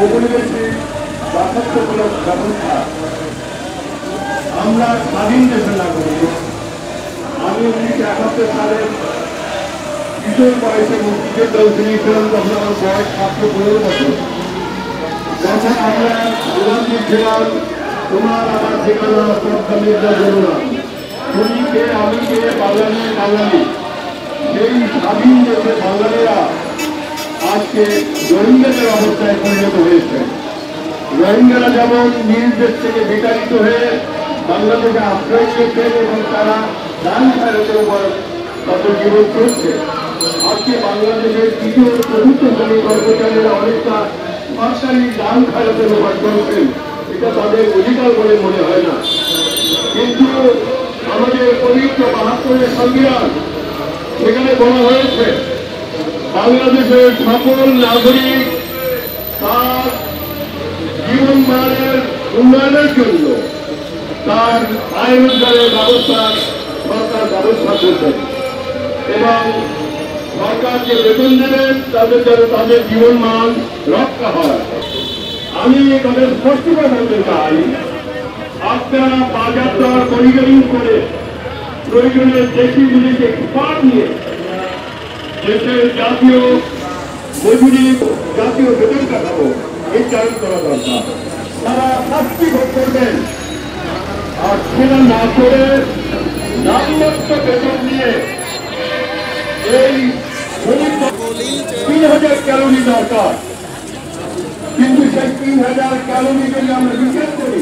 ঔপনিবেশিক ব্যবস্থা। আমরা স্বাধীন দেশের নাগরিক। কিশোর বয়সে মুক্তিযুদ্ধ দল ছিলাম তখন আমার বয়স মাত্র পনেরো বছর যখন আমরা প্রধানমন্ত্রী ছিলাম তোমার আমার ঠিকানা শ্রদ্ধা মির্জা বলুনা তুমি কে আমি কে বাঙালি বাঙালি সেই স্বাধীন দেশে বাঙালিরা আজকে রোহিঙ্গাদের অবস্থায় পরিণত হয়েছে রোহিঙ্গারা যেমন নিজ দেশ থেকে বিতাড়িত হয়ে বাংলাদেশে আশ্রয় নিয়েছেন এবং তারা ডান ফেরতের উপর তাদের জীবন চলছে আজকে বাংলাদেশের তৃতীয় চতুর্থ শ্রেণি কর্মচারীরা অনেকটা সরকারি ডান ফেরতের উপর চলছেন এটা তাদের অধিকার বলে মনে হয় না। কিন্তু আমাদের পবিত্র বাহাত্তরের সংবিধান সেখানে বলা হয়েছে, বাংলাদেশের সকল নাগরিক তার জীবন মানের উন্নয়নের জন্য তার আয় রোজগারের ব্যবস্থা সরকার ব্যবস্থা করবে এবং সরকার যে বেতন দেবেন তাদের যেন তাদের জীবন মান রক্ষা হয়। আমি তাদের স্পষ্ট বলতে চাই, আপনারা বাজার দর মনিটরিং করে প্রয়োজনে দেশি বিদেশি এক্সপার্ট নিয়ে দেশের জাতীয় মজুরি জাতীয় বেতন কাঠামো নির্ধারণ করা দরকার। তারা শাস্তি ভোগ করবেন। আর সেটা না করে নামমাত্র বেতন নিয়ে এই গরিব তিন হাজার ক্যালোরি দরকার। কিন্তু সেই তিন হাজার ক্যালোরি যদি আমরা বিচার করি